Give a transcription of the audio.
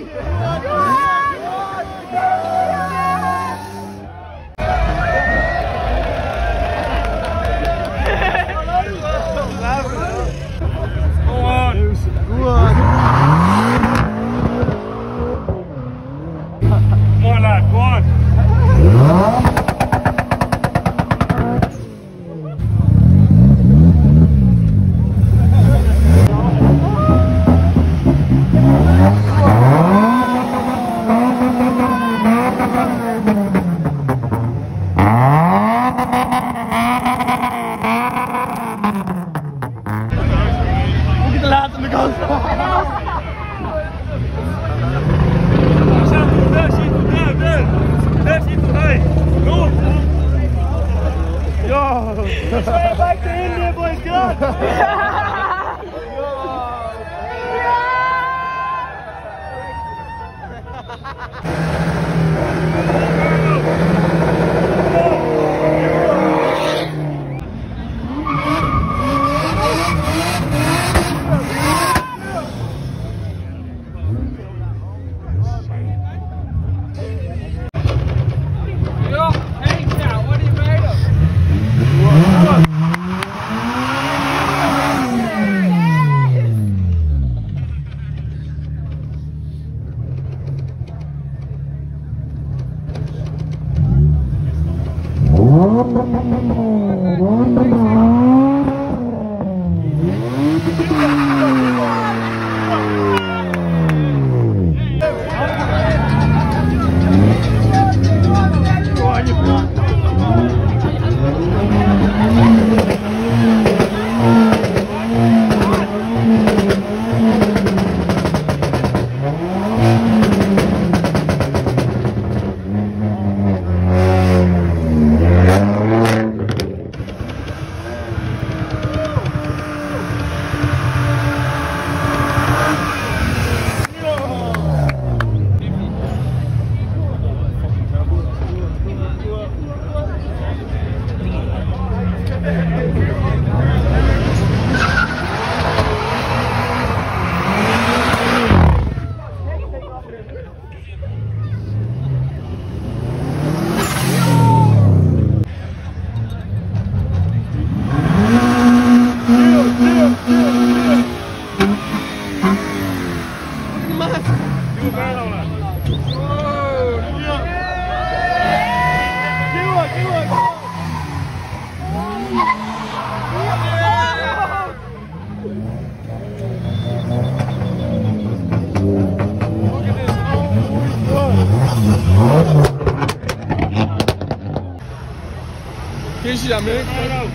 Yeah. Amen. Quem já amêndoa.